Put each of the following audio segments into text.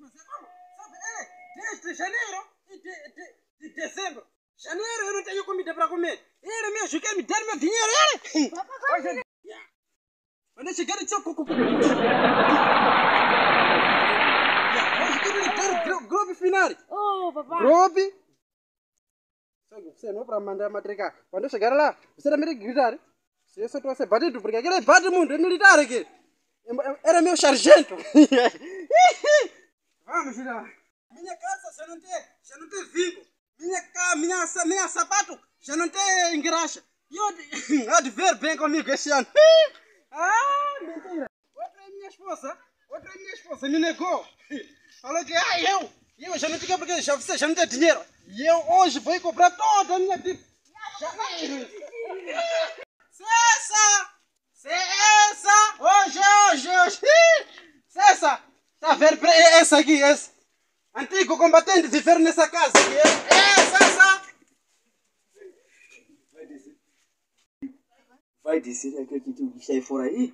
fazer como? Sabe, é, desde janeiro e de, de, de dezembro. Janeiro eu não tenho comida para comer. Ele mesmo quer me dar meu dinheiro, ele! Hoje, yeah. Quando chegar, eu te cucu. Hoje quero lhe dar grupo final. Oh, papai. Sabe, você não para mandar matricar. Quando eu chegar lá, você também tem que gritar. Se eu só ser batido, porque aquele é bate mundo, é militar aqui. Era meu sargento. Vamos, filha. Minha casa já não tem, já não tem vinco. Minha, minha, minha sapato já não tem engraxa. E eu há de ver bem comigo este ano. Ah, mentira. Outra é minha esposa. Outra é minha esposa. Me negou. Falou que, ah, eu. Eu já não tinha porque já, você já não tem dinheiro. E eu hoje vou comprar toda a minha dívida. Janeiro. Cessa! Cessa! Hoje, hoje, hoje! Cessa! Tá vendo? Pre- Essa aqui, esse. Antigo combatente viver nessa casa. aqui, É, é, Cessa! Vai dizer aquele que tu está aí fora aí,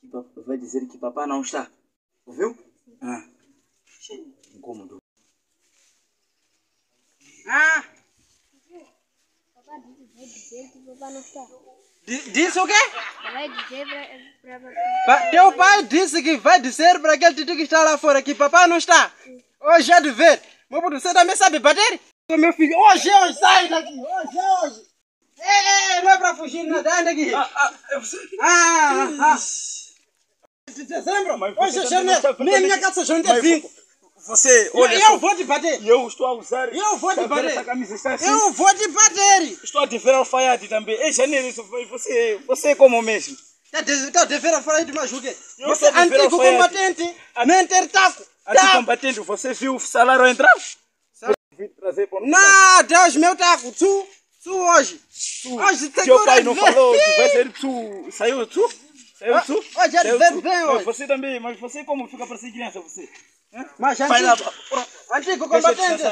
que vai dizer que papai não está. Ouviu? Ah. Incômodo. Ah, Papai vai dizer que papai não está. Di- disse o quê? Vai dizer pra, pra, Pa- Teu pai disse que vai dizer para aquele tio que está lá fora que papai não está. Hoje é de ver. Mas puto, você também sabe bater? Meu filho, hoje, hoje, sai daqui. Hoje, hoje. Ei, ei, não é para fugir nada, anda aqui. Ah, ah, sei. Ah, ah. De dezembro, hoje é janeiro. Minha, casa já não tem. Você, Eu, olha eu só. vou te bater. E eu estou a usar. Eu vou te Tá vendo bater. Essa camisa está assim. Eu vou te bater. Estou a te ver alfaiate também. É janeiro. Você, você como mesmo. Tá de- tá devendo falar de machuque. Eu Você é antigo alfaiate. combatente. Ter taco. Tá. Anticombatente, você viu o salário entrar? Trazer Não, Deus meu taco. Tu, tu hoje. Hoje tem Seu pai não falou que vai ser tu. Saiu tu? Saiu Ah, tu? hoje é tu? bem Mas hoje. você também, mas você como fica para ser criança você? Hã? Mas Vai lá, antigo, antigo deixa eu combatente.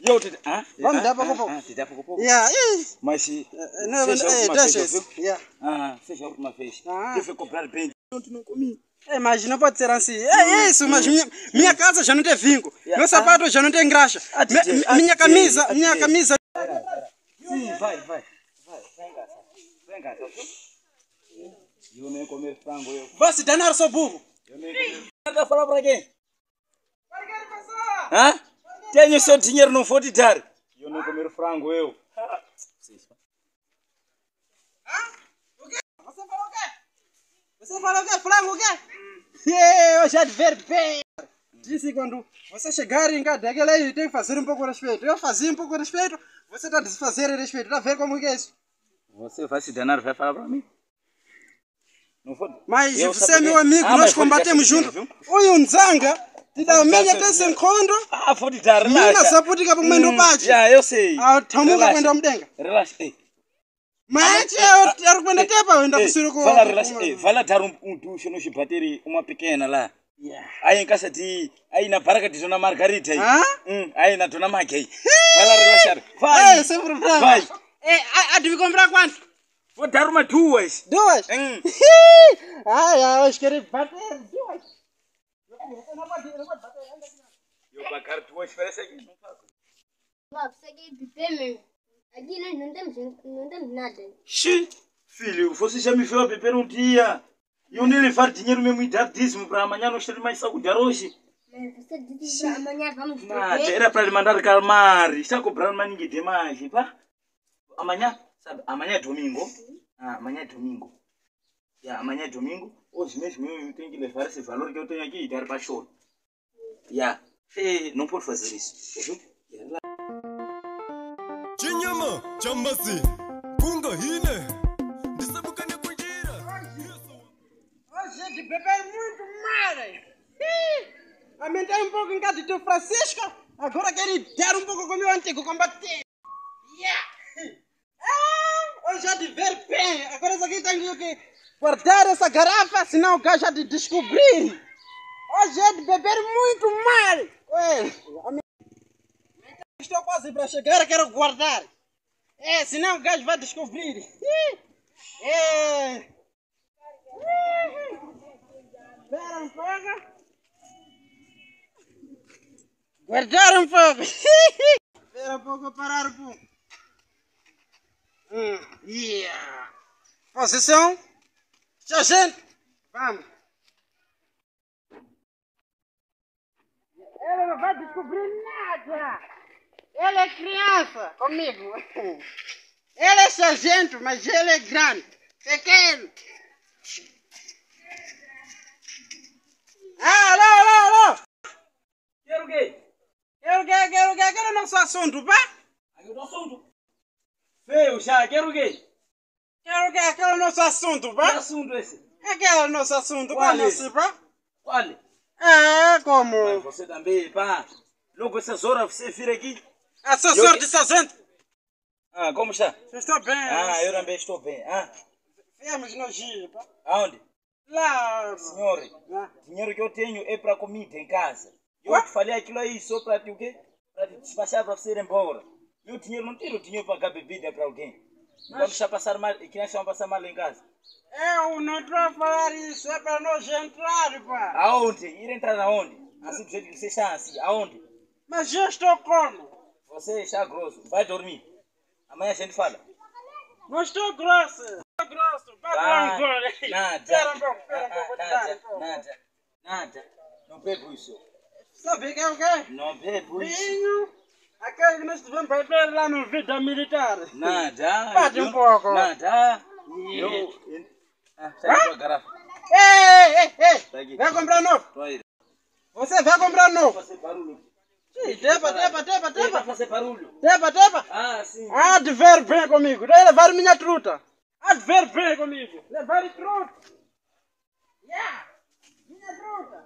Descansar. Descansar com minha dívida. Ah, não, Ah? Ah, é, é, é vai ah? Ah, ah, ah, te dá pouco a pouco. Yeah, ih, Mas se. eh, não, eh, última deixa? Yeah. Ah, seja a última vez. Ah. Eu fui comprar bem. Não comi. É, mas não pode ser assim. É isso, mas minha, minha casa já não tem vinco. Meu sapato já não tem graxa. Ah, ah, minha camisa, ah, minha camisa. Sim, vai, vai. Vai, vem cá. Vem cá? Eu nem comer frango, eu. Vai se danar, sou burro. Eu nem comer. Anda falar para quem? Hã? Tenho seu dinheiro, não vou te dar. Eu nem comer frango, eu. Você falou o quê? Você falou o quê? Frango o quê? Eu já te ver bem. Disse quando você chegar em casa daquele aí tem que fazer um pouco de respeito. Eu fazia um pouco de respeito, você está a desfazer o respeito. Tá vendo como que é isso? Você vai se danar, vai falar para mim? Não vou. Mas Eu você é meu amigo, Ah, nós combatemos seu juntos. dinheiro, Oi, um zanga, te dá Vou te dar minha seu até dinheiro. encontro. Ah, vou te dar, Mina relaxa. saputika para o bate. Já, eu sei. Ah, tamuka Relaxa. kwenda mdenga. Relaxa. Ei, Mas eu quero kwenda tepa, eu ainda ei, preciso com. vai lá, relaxa. Ei, vai lá dar um, um ducho no chibateiro, uma pequena lá. Aí em casa de. Aí na barraca de Dona Margarita aí. Hã? Hum, aí na Dona Maga aí. Vai lá relaxar. Vai. É, sem problema. yobhagari tiwoshivereseki shi fili ufosisha mifeva peperuntiya yonele fardinye rume muidhadhismu pramanyanoshiri maisa kudharoshi matera prali mandari kalmari sako brani maningi demashi pa. Amanya amanya domingo. Amanya ah, domingo. Yeah, amanhã é domingo. Hoje mesmo eu tenho que levar esse valor que eu tenho aqui e dar para show. Yeah. Eh, não pode fazer isso. ouviu? Yeah, chinyama cha masi kunga hine é de beber muito mal. Aumentei um pouco em casa de teu Francisco. Agora quero dar um pouco com o meu antigo combater. Yeah. Ah, hoje é de ver bem. Agora isso aqui tem que o quê? Guardar essa garrafa, senão o gajo há de descobrir. Hoje é de beber muito mal. Ué, Estou quase para chegar, quero guardar. É, senão o gajo vai descobrir. É. Espera um pouco. Guardar um pouco. Espera um pouco, parar um pouco. Hum, yeah. Posição. Sargento. Vamos. Ele não vai descobrir nada. Ele é criança comigo. Ele é sargento, mas ele é grande. Pequeno. Alô, alô, alô. Quero o quê? Quero, quero, quero, quero, quero nosso assunto, pá. Aqui do assunto. Feio já, quero o quê? Quero, quero, quero nosso assunto, Que pá. assunto esse? Aquele nosso assunto, Qual é? assim, pá? Qual? É, Mas como? você também, pá. Logo essas horas você vir aqui. Assessor Eu- de sargento. Ah, como está? Eu estou bem. Ah, eu também estou bem. Ah, Viemos no Giro, pá. aonde? Lá. Senhor, lá. dinheiro que eu tenho é para comida em casa. Eu Ué? te falei aquilo aí só para te o quê? Para te despachar para você ir embora. Meu dinheiro não tenho dinheiro para pagar bebida para alguém. Quando está passar mal, crianças vão passar mal em casa. Eu não estou a falar isso, é para nós entrar, pá. Aonde? Ir entrar aonde? Assim do jeito que você está assim. Aonde? Mas eu estou como? Você está grosso. Vai dormir. Amanhã a gente fala. Não estou grosso. Estou grosso, pá. Ah, agora. nada. Espera um pouco, espera um pouco. dá, Nada, nada, nada. Não bebo isso. Sabe o que é o quê? Não bebo isso. Vinho. Aquele que nós tivemos para lá no Vida Militar. Nada. Bate um pouco. Nada. Eu... Ah, sai garrafa. Ei, ei, ei. Vai comprar novo. Você vai comprar novo. Fazer barulho. Sim, tepa, tepa, tepa, É tepa. fazer barulho. Tepa, tepa. Ah, sim. Há de ver bem comigo. Daí levar minha truta. Há de ver bem comigo. Levar truta. Yeah. Minha truta.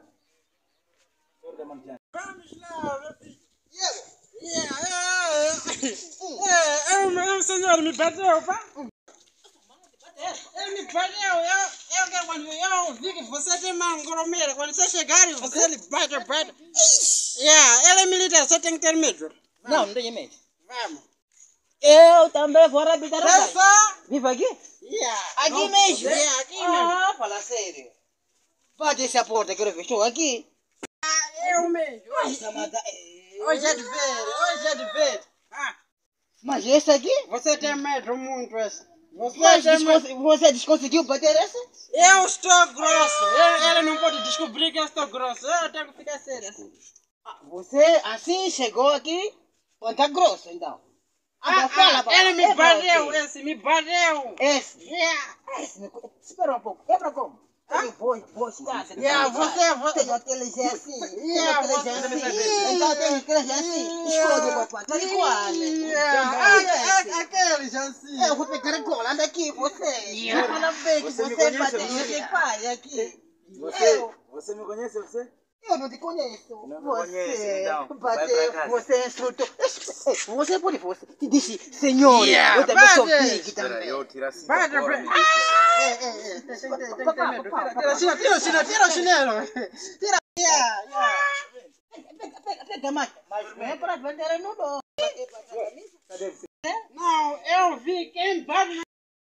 Senhor da Mantiana. Vamos lá, meu filho. Yeah. Yeah. É, é, é, senhor me bateu, pá. Ele me bateu. Eu, eu, que quando eu vi que você tem uma engromeira, quando você chegar, você lhe bate, bate. Yeah, ele é militar, você tem que ter medo. Não, não tenho medo. Vamos. Eu também vou habitar aqui. Viva aqui? Yeah. Aqui Não, mesmo? Yeah, aqui mesmo. Ah, fala sério. Bate essa porta que eu estou aqui. Eu mesmo. Eh, hoje é de ver, hoje é de ver. Ah, Mas esse aqui? você tem medo muito esse. Você Mas tem medo. descons- você desconseguiu bater essa? Eu estou grosso. Eu, ele não pode descobrir que eu estou grosso. Eu tenho que ficar sério assim. Ah, Você assim chegou aqui, ponta grossa então. Ah, Agora fala, ah, ele me É bateu, esse me bateu. Esse? Yeah. Esse, me- espera um pouco. É pra como? Você Yeah, você- você- Tem inteligência. Tem Yeah, inteligência você-. Então tem inteligência. Escolhe, papai. Tá igual. Aquele sim. Eu vou pegar a cola anda aqui, você. Eu Você esse pai aqui. Você, você me conhece, você? Eu não te conheço. Não você conhece, então. Vai pra bateu, casa. você insultou. Ei, Você pode, você te disse, senhor, Yeah, eu também sou big também. eu tirar assim. Vai, vai. me Ah! É, é, é. Tira, tira, tira, tira o chinelo, tira o chinelo. Tira. Pega, pega, pega mais. Mas não é para vender no dom. Não, eu vi quem bate